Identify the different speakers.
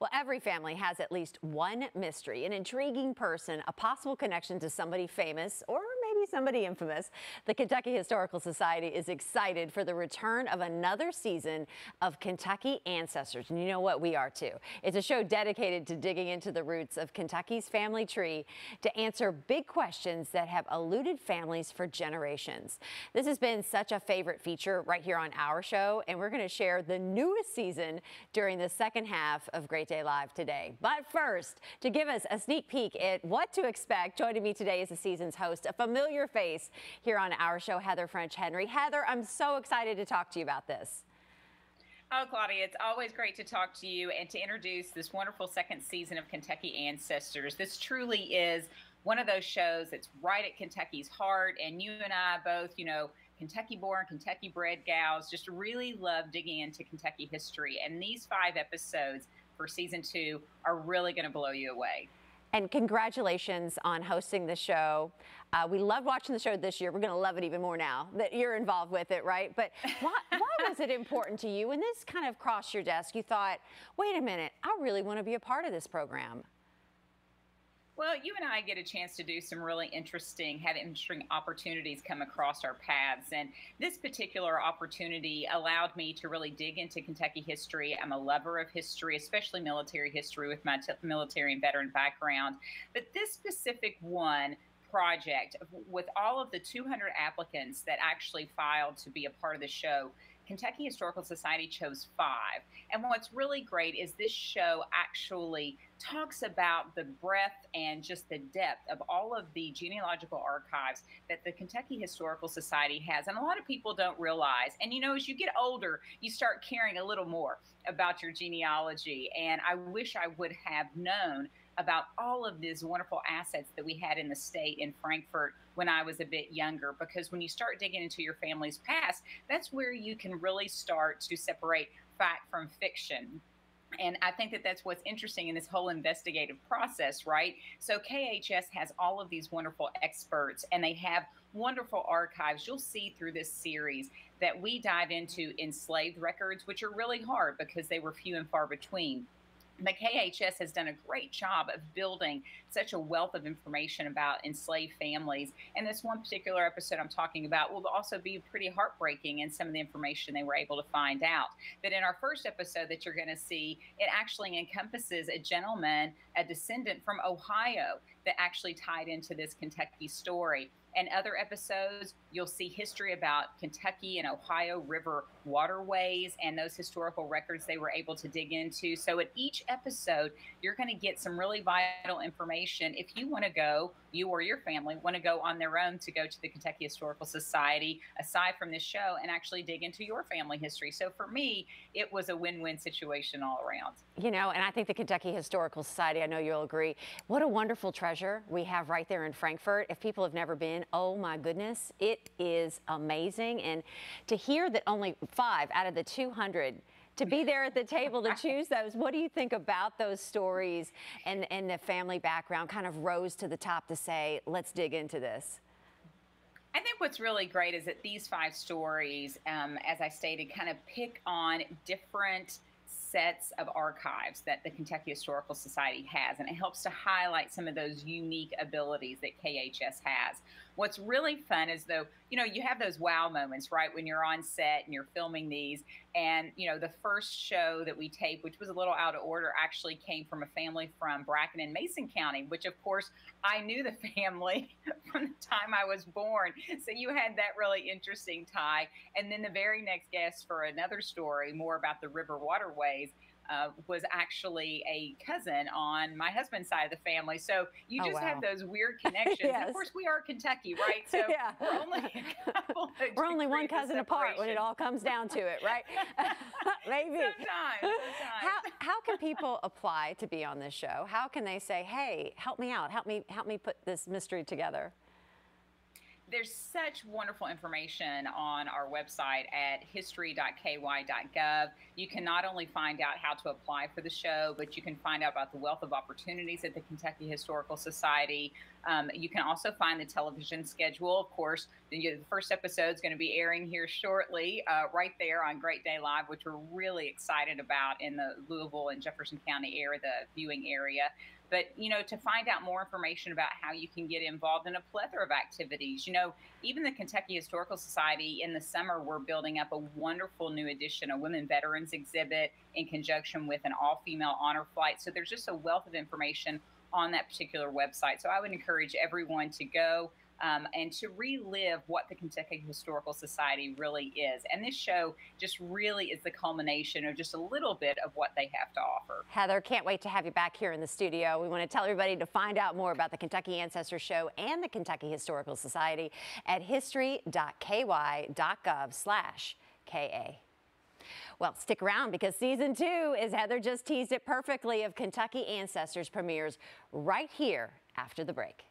Speaker 1: Well, every family has at least one mystery, an intriguing person, a possible connection to somebody famous or somebody infamous. The Kentucky Historical Society is excited for the return of another season of Kentucky Ancestors. And you know what? We are too. It's a show dedicated to digging into the roots of Kentucky's family tree to answer big questions that have eluded families for generations. This has been such a favorite feature right here on our show, and we're going to share the newest season during the second half of Great Day Live today. But first, to give us a sneak peek at what to expect, joining me today is the season's host, a familiar face here on our show, Heather French Henry. Heather, I'm so excited to talk to you about this.
Speaker 2: Oh, Claudia, it's always great to talk to you and to introduce this wonderful second season of Kentucky Ancestors. This truly is one of those shows that's right at Kentucky's heart, and you and I both, you know, Kentucky born, Kentucky bred gals just really love digging into Kentucky history. And these five episodes for season two are really going to blow you away.
Speaker 1: And congratulations on hosting the show. Uh, we loved watching the show this year. We're going to love it even more now that you're involved with it, right? But why, why was it important to you when this kind of crossed your desk? You thought, wait a minute, I really want to be a part of this program.
Speaker 2: Well, you and I get a chance to do some really interesting, have interesting opportunities come across our paths. And this particular opportunity allowed me to really dig into Kentucky history. I'm a lover of history, especially military history with my military and veteran background. But this specific one project, with all of the 200 applicants that actually filed to be a part of the show, Kentucky Historical Society chose five. And what's really great is this show actually talks about the breadth and just the depth of all of the genealogical archives that the Kentucky Historical Society has. And a lot of people don't realize. And you know, as you get older, you start caring a little more about your genealogy. And I wish I would have known about all of these wonderful assets that we had in the state in Frankfort when I was a bit younger. Because when you start digging into your family's past, that's where you can really start to separate fact from fiction. And I think that that's what's interesting in this whole investigative process, right? So KHS has all of these wonderful experts and they have wonderful archives. You'll see through this series that we dive into enslaved records, which are really hard because they were few and far between the KHS has done a great job of building such a wealth of information about enslaved families. And this one particular episode I'm talking about will also be pretty heartbreaking in some of the information they were able to find out. But in our first episode that you're going to see, it actually encompasses a gentleman, a descendant from Ohio, that actually tied into this Kentucky story. And other episodes, you'll see history about Kentucky and Ohio River waterways and those historical records they were able to dig into. So, at each episode, you're going to get some really vital information. If you want to go, you or your family want to go on their own to go to the Kentucky Historical Society, aside from this show, and actually dig into your family history. So, for me, it was a win win situation all around.
Speaker 1: You know, and I think the Kentucky Historical Society, I know you'll agree, what a wonderful treasure we have right there in Frankfort. If people have never been, oh my goodness, it is amazing. And to hear that only five out of the 200 to be there at the table to choose those. What do you think about those stories and, and the family background kind of rose to the top to say, let's dig into this?
Speaker 2: I think what's really great is that these five stories, um, as I stated, kind of pick on different sets of archives that the Kentucky Historical Society has, and it helps to highlight some of those unique abilities that KHS has. What's really fun is though, you know, you have those wow moments, right? When you're on set and you're filming these. And, you know, the first show that we taped, which was a little out of order, actually came from a family from Bracken and Mason County, which of course I knew the family from the time I was born. So you had that really interesting tie. And then the very next guest for another story, more about the river waterways uh, was actually a cousin on my husband's side of the family. So you oh, just wow. have those weird connections. yes. Of course, we are Kentucky, right? So yeah. we're only
Speaker 1: we're only one cousin apart when it all comes down to it, right? Maybe.
Speaker 2: Sometimes, sometimes.
Speaker 1: How how can people apply to be on this show? How can they say, "Hey, help me out. Help me help me put this mystery together"?
Speaker 2: There's such wonderful information on our website at history.ky.gov. You can not only find out how to apply for the show, but you can find out about the wealth of opportunities at the Kentucky Historical Society. Um, you can also find the television schedule. Of course, the, the first episode is going to be airing here shortly, uh, right there on Great Day Live, which we're really excited about in the Louisville and Jefferson County area, the viewing area. But, you know, to find out more information about how you can get involved in a plethora of activities, you know, even the Kentucky Historical Society in the summer, we're building up a wonderful new edition, a women veterans exhibit in conjunction with an all female honor flight. So there's just a wealth of information on that particular website. So I would encourage everyone to go um, and to relive what the Kentucky Historical Society really is. And this show just really is the culmination of just a little bit of what they have to offer.
Speaker 1: Heather, can't wait to have you back here in the studio. We want to tell everybody to find out more about the Kentucky Ancestor Show and the Kentucky Historical Society at history.ky.gov slash KA. Well, stick around because season two, as Heather just teased it perfectly, of Kentucky Ancestors premieres right here after the break.